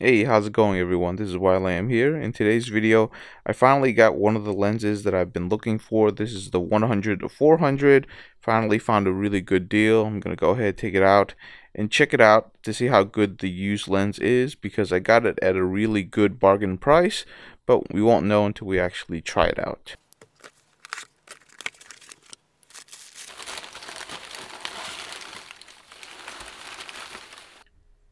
Hey, how's it going everyone? This is Wai Lam here. In today's video, I finally got one of the lenses that I've been looking for. This is the 100 to 400. Finally found a really good deal. I'm going to go ahead take it out and check it out to see how good the used lens is because I got it at a really good bargain price, but we won't know until we actually try it out.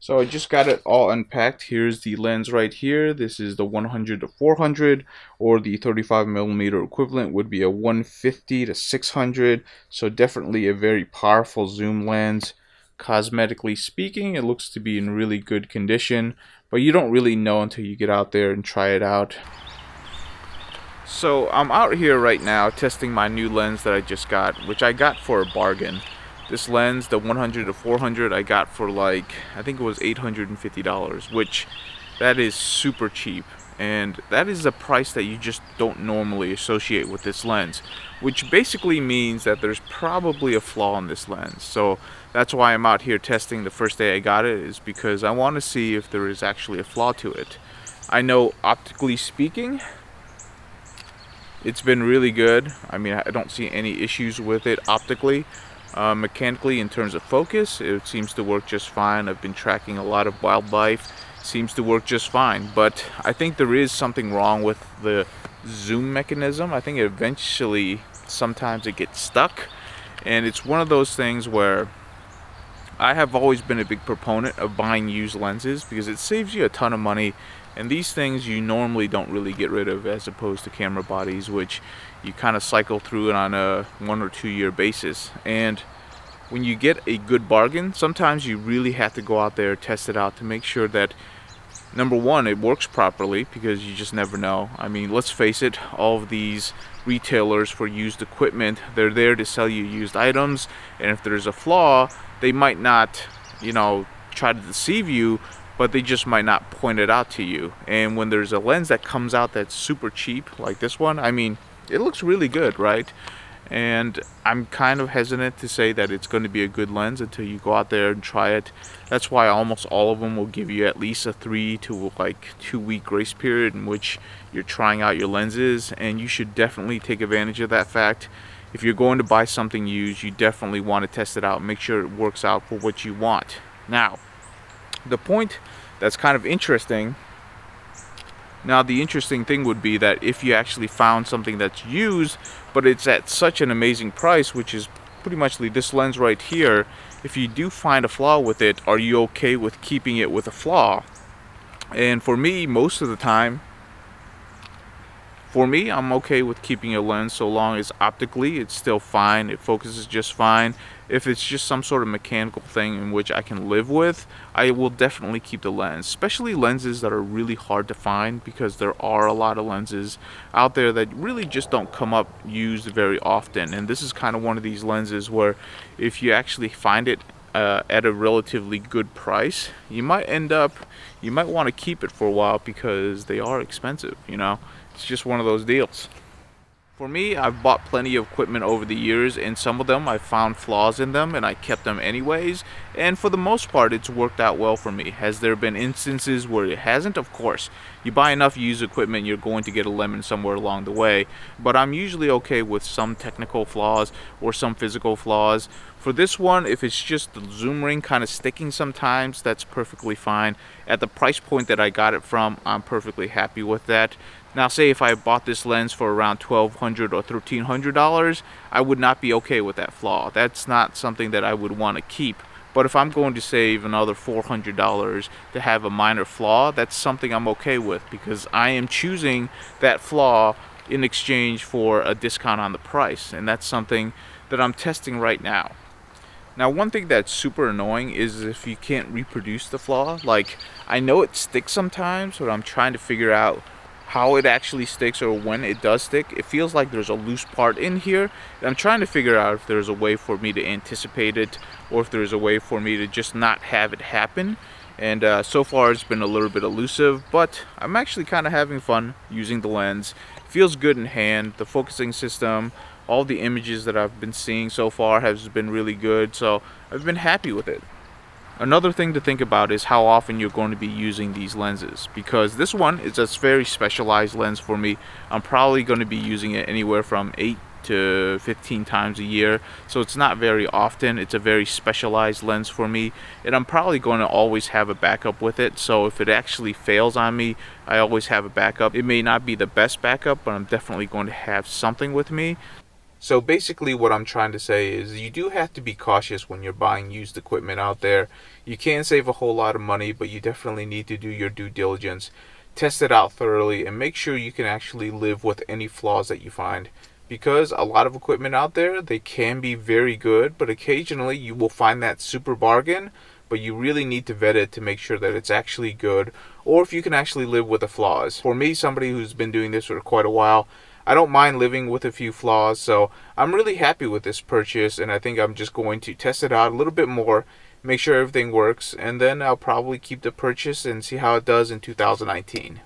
So I just got it all unpacked. Here's the lens right here. This is the 100 to 400 or the 35 millimeter equivalent would be a 150 to 600. So definitely a very powerful zoom lens. Cosmetically speaking, it looks to be in really good condition, but you don't really know until you get out there and try it out. So I'm out here right now testing my new lens that I just got, which I got for a bargain. This lens, the 100 to 400, I got for like, I think it was $850, which that is super cheap. And that is a price that you just don't normally associate with this lens, which basically means that there's probably a flaw in this lens. So that's why I'm out here testing the first day I got it, is because I want to see if there is actually a flaw to it. I know optically speaking, it's been really good. I mean, I don't see any issues with it optically. Uh, mechanically, in terms of focus, it seems to work just fine. I've been tracking a lot of wildlife. Seems to work just fine. But I think there is something wrong with the zoom mechanism. I think eventually, sometimes it gets stuck. And it's one of those things where I have always been a big proponent of buying used lenses because it saves you a ton of money and these things you normally don't really get rid of as opposed to camera bodies which you kind of cycle through it on a one or two year basis. And when you get a good bargain sometimes you really have to go out there test it out to make sure that number one it works properly because you just never know. I mean let's face it all of these retailers for used equipment they're there to sell you used items. And if there's a flaw they might not, you know, try to deceive you, but they just might not point it out to you. And when there's a lens that comes out that's super cheap, like this one, I mean, it looks really good, right? And I'm kind of hesitant to say that it's going to be a good lens until you go out there and try it. That's why almost all of them will give you at least a three to like two week grace period in which you're trying out your lenses. And you should definitely take advantage of that fact if you're going to buy something used, you definitely want to test it out make sure it works out for what you want. Now, the point that's kind of interesting. Now the interesting thing would be that if you actually found something that's used but it's at such an amazing price which is pretty much this lens right here if you do find a flaw with it are you okay with keeping it with a flaw? And for me most of the time for me, I'm okay with keeping a lens so long as optically it's still fine, it focuses just fine. If it's just some sort of mechanical thing in which I can live with, I will definitely keep the lens, especially lenses that are really hard to find because there are a lot of lenses out there that really just don't come up used very often. And this is kind of one of these lenses where if you actually find it uh, at a relatively good price, you might end up, you might want to keep it for a while because they are expensive, you know it's just one of those deals. For me, I've bought plenty of equipment over the years and some of them I found flaws in them and I kept them anyways and for the most part it's worked out well for me. Has there been instances where it hasn't? Of course. You buy enough used equipment you're going to get a lemon somewhere along the way but I'm usually okay with some technical flaws or some physical flaws. For this one, if it's just the zoom ring kind of sticking sometimes, that's perfectly fine. At the price point that I got it from, I'm perfectly happy with that. Now say if I bought this lens for around 1,200 or $1,300, I would not be okay with that flaw. That's not something that I would want to keep. But if I'm going to save another $400 to have a minor flaw, that's something I'm okay with because I am choosing that flaw in exchange for a discount on the price. And that's something that I'm testing right now. Now one thing that's super annoying is if you can't reproduce the flaw. Like I know it sticks sometimes, but I'm trying to figure out how it actually sticks or when it does stick. It feels like there's a loose part in here. I'm trying to figure out if there's a way for me to anticipate it or if there's a way for me to just not have it happen. And uh, so far it's been a little bit elusive, but I'm actually kind of having fun using the lens. Feels good in hand. The focusing system, all the images that I've been seeing so far has been really good. So I've been happy with it. Another thing to think about is how often you're going to be using these lenses because this one is a very specialized lens for me. I'm probably going to be using it anywhere from 8 to 15 times a year so it's not very often. It's a very specialized lens for me and I'm probably going to always have a backup with it so if it actually fails on me I always have a backup. It may not be the best backup but I'm definitely going to have something with me so basically what I'm trying to say is you do have to be cautious when you're buying used equipment out there. You can save a whole lot of money, but you definitely need to do your due diligence. Test it out thoroughly and make sure you can actually live with any flaws that you find. Because a lot of equipment out there, they can be very good, but occasionally you will find that super bargain, but you really need to vet it to make sure that it's actually good or if you can actually live with the flaws. For me, somebody who's been doing this for quite a while, I don't mind living with a few flaws, so I'm really happy with this purchase, and I think I'm just going to test it out a little bit more, make sure everything works, and then I'll probably keep the purchase and see how it does in 2019.